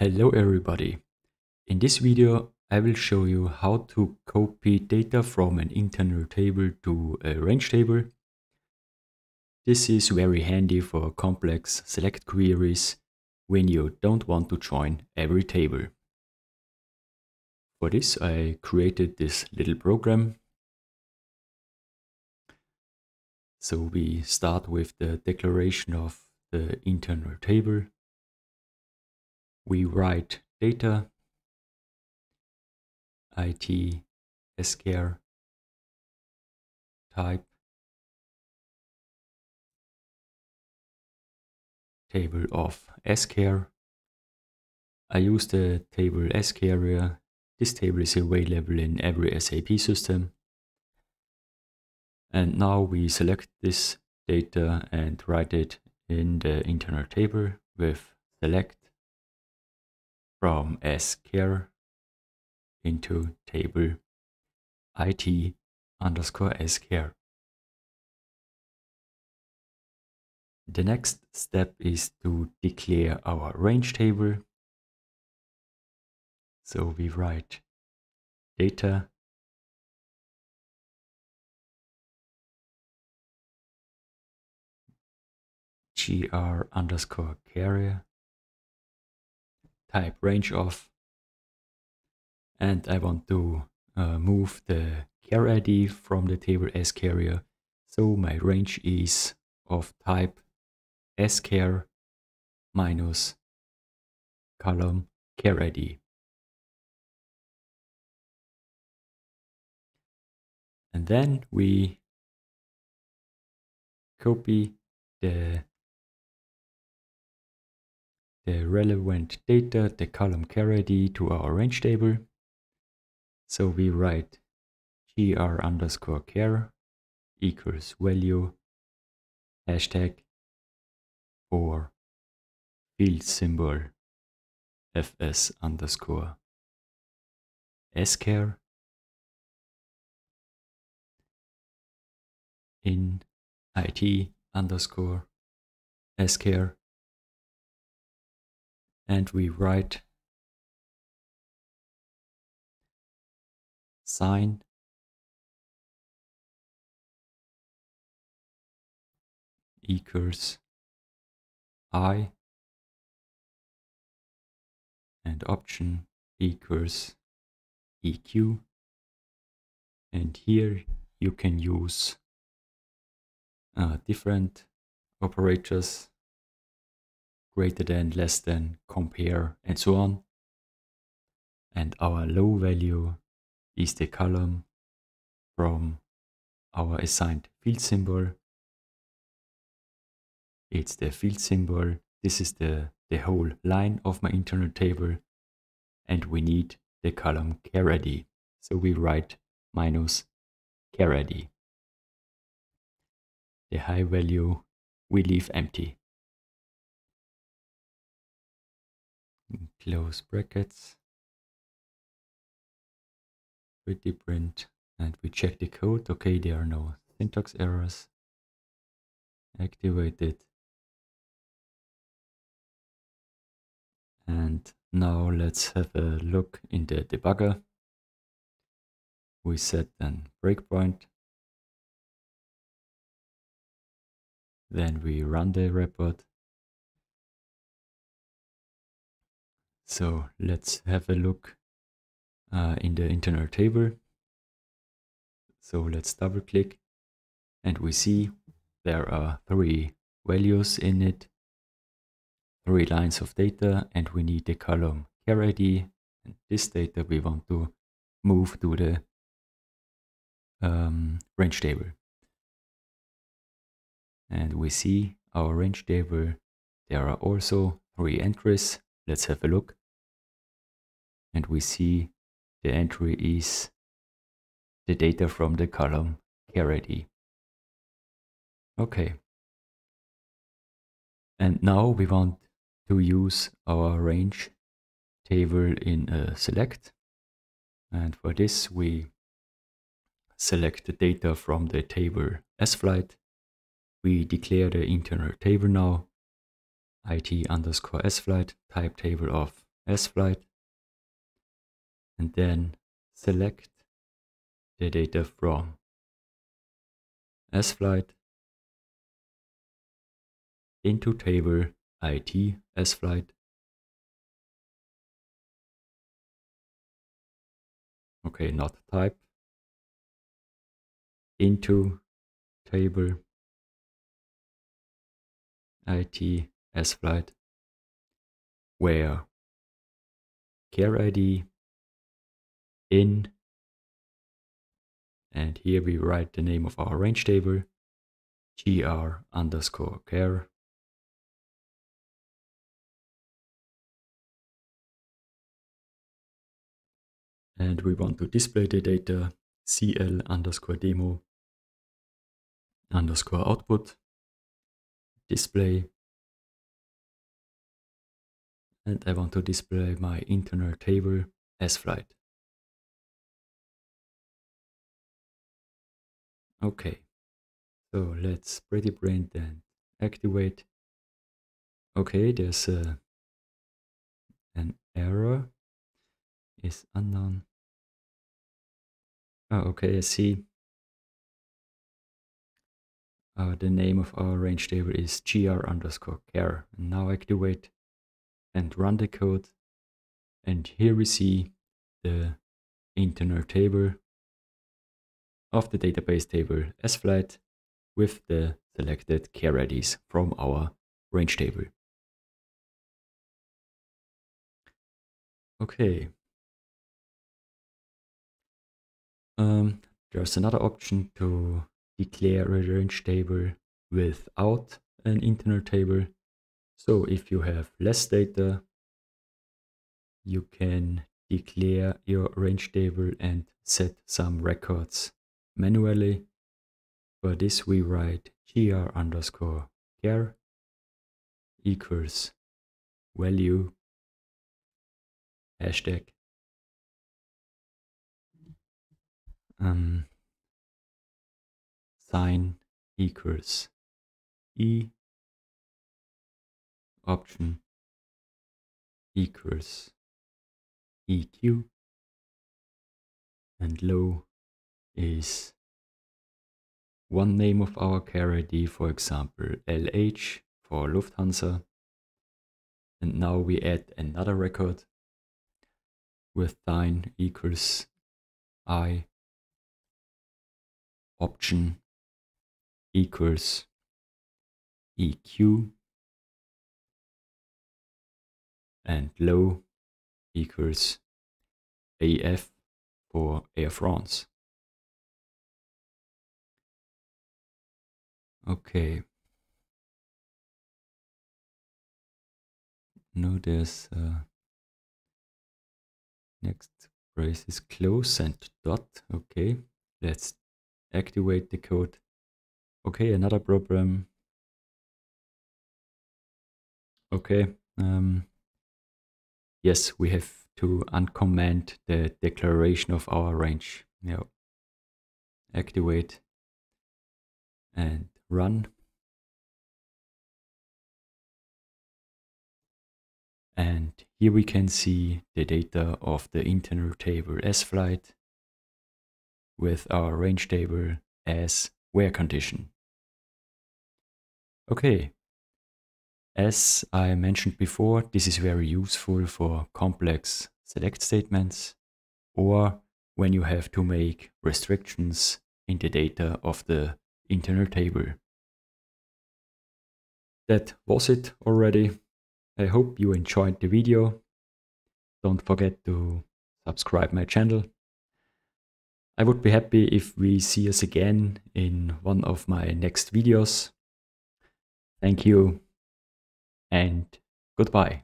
Hello everybody. In this video I will show you how to copy data from an internal table to a range table. This is very handy for complex select queries when you don't want to join every table. For this I created this little program. So we start with the declaration of the internal table we write data it scarr type table of scarr I use the table scarrier this table is available in every SAP system. And now we select this data and write it in the internal table with select from scarr into table it underscore scarr. The next step is to declare our range table. So we write data gr underscore carrier type range of and I want to uh, move the char ID from the table S carrier. so my range is of type scarr minus column char ID and then we copy the the relevant data, the column char ID to our range table. So we write gr underscore char equals value hashtag or field symbol fs underscore scarr in it underscore scarr and we write sign equals i and option equals eq and here you can use uh, different operators greater than, less than, compare, and so on. And our low value is the column from our assigned field symbol. It's the field symbol. This is the, the whole line of my internal table. And we need the column char ID. So we write minus char ID. The high value we leave empty. Close brackets, pretty print, and we check the code. Okay, there are no syntax errors. Activate it. And now let's have a look in the debugger. We set an breakpoint. Then we run the report. So let's have a look uh, in the internal table. So let's double click and we see there are three values in it, three lines of data, and we need the column char ID. And this data we want to move to the um, range table. And we see our range table. There are also three entries Let's have a look. And we see the entry is the data from the column char ID. Okay. And now we want to use our range table in a select. And for this, we select the data from the table sflight. We declare the internal table now it underscore sflight type table of sflight and then select the data from sflight into table IT sflight. Okay not type. Into table IT sflight where care ID in. And here we write the name of our range table gr underscore care. And we want to display the data cl underscore demo underscore output display. And I want to display my internal table sflight. Okay, so let's pretty print and activate. Okay, there's a, an error is unknown. Oh, okay, I see. Uh, the name of our range table is gr underscore care. And now activate and run the code. And here we see the internal table of the database table sflight with the selected care IDs from our range table. Okay. Um, there's another option to declare a range table without an internal table. So if you have less data, you can declare your range table and set some records manually. For this we write gr underscore care equals value hashtag um, sign equals e option equals EQ and low is one name of our care ID, for example LH for Lufthansa. And now we add another record with sign equals I option equals EQ and low equals AF for Air France. Okay. Now there's uh, next brace is close and dot. Okay, let's activate the code. Okay, another problem. Okay, um, yes, we have to uncomment the declaration of our range. Yeah. Activate and run. And here we can see the data of the internal table sflight with our range table as where condition. Okay, as I mentioned before, this is very useful for complex select statements or when you have to make restrictions in the data of the internal table. That was it already. I hope you enjoyed the video. Don't forget to subscribe my channel. I would be happy if we see us again in one of my next videos. Thank you and goodbye.